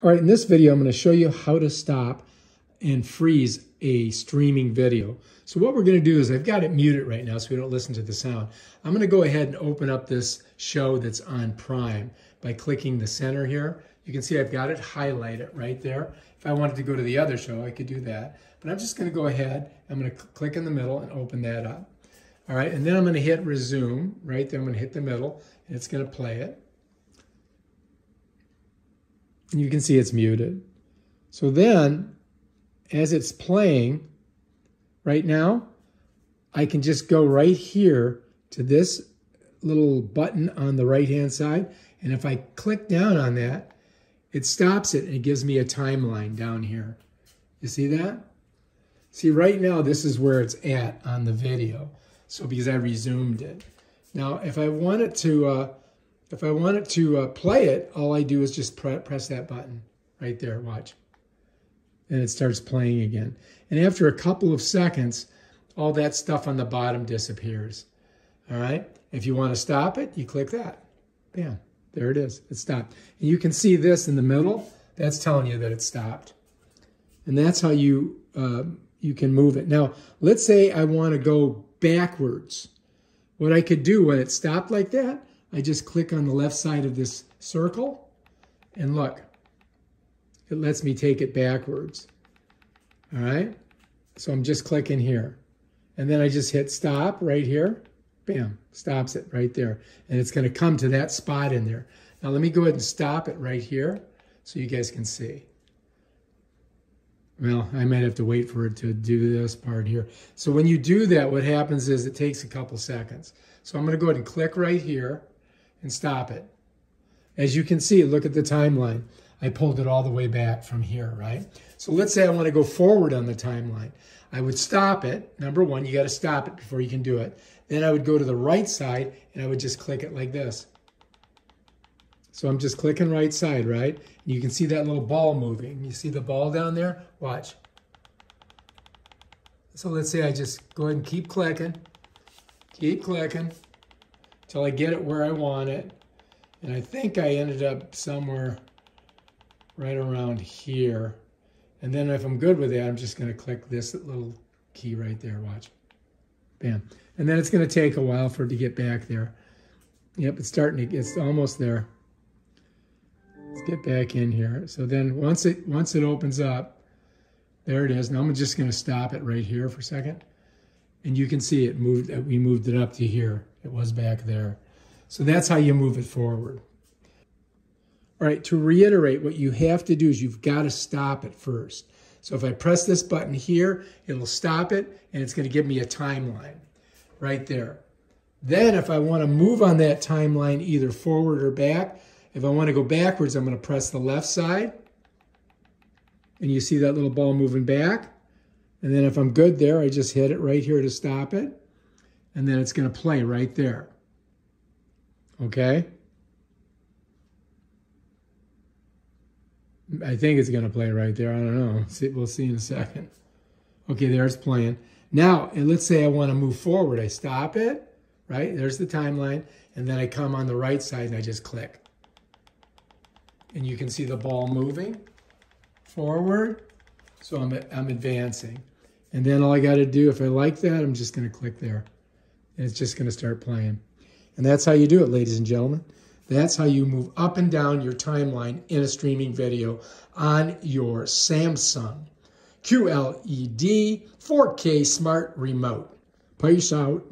All right, in this video, I'm going to show you how to stop and freeze a streaming video. So what we're going to do is I've got it muted right now so we don't listen to the sound. I'm going to go ahead and open up this show that's on Prime by clicking the center here. You can see I've got it highlighted right there. If I wanted to go to the other show, I could do that. But I'm just going to go ahead. I'm going to click in the middle and open that up. All right, and then I'm going to hit resume right there. I'm going to hit the middle and it's going to play it. You can see it's muted. So then, as it's playing right now, I can just go right here to this little button on the right-hand side. And if I click down on that, it stops it and it gives me a timeline down here. You see that? See, right now, this is where it's at on the video. So because I resumed it. Now, if I wanted to uh, if I wanted to uh, play it, all I do is just pre press that button right there, watch. And it starts playing again. And after a couple of seconds, all that stuff on the bottom disappears. All right? If you want to stop it, you click that. Bam, there it is, it stopped. And you can see this in the middle, that's telling you that it stopped. And that's how you, uh, you can move it. Now, let's say I want to go backwards. What I could do when it stopped like that, I just click on the left side of this circle and look, it lets me take it backwards. All right. So I'm just clicking here and then I just hit stop right here. Bam, stops it right there. And it's going to come to that spot in there. Now let me go ahead and stop it right here so you guys can see. Well, I might have to wait for it to do this part here. So when you do that, what happens is it takes a couple seconds. So I'm going to go ahead and click right here and stop it. As you can see, look at the timeline. I pulled it all the way back from here, right? So let's say I want to go forward on the timeline. I would stop it. Number one, you got to stop it before you can do it. Then I would go to the right side and I would just click it like this. So I'm just clicking right side, right? And you can see that little ball moving. You see the ball down there? Watch. So let's say I just go ahead and keep clicking, keep clicking till I get it where I want it. And I think I ended up somewhere right around here. And then if I'm good with that, I'm just going to click this little key right there. Watch. Bam. And then it's going to take a while for it to get back there. Yep, it's starting to, it's almost there. Let's get back in here. So then once it, once it opens up, there it is. Now I'm just going to stop it right here for a second. And you can see it moved, we moved it up to here. It was back there. So that's how you move it forward. All right, to reiterate, what you have to do is you've got to stop it first. So if I press this button here, it'll stop it, and it's going to give me a timeline right there. Then if I want to move on that timeline either forward or back, if I want to go backwards, I'm going to press the left side. And you see that little ball moving back. And then if I'm good there, I just hit it right here to stop it and then it's going to play right there. Okay? I think it's going to play right there. I don't know. See, we'll see in a second. Okay, there it's playing. Now, let's say I want to move forward. I stop it, right? There's the timeline. And then I come on the right side and I just click. And you can see the ball moving forward. So I'm, I'm advancing. And then all I got to do, if I like that, I'm just going to click there and it's just going to start playing. And that's how you do it, ladies and gentlemen. That's how you move up and down your timeline in a streaming video on your Samsung QLED 4K Smart Remote. Peace out.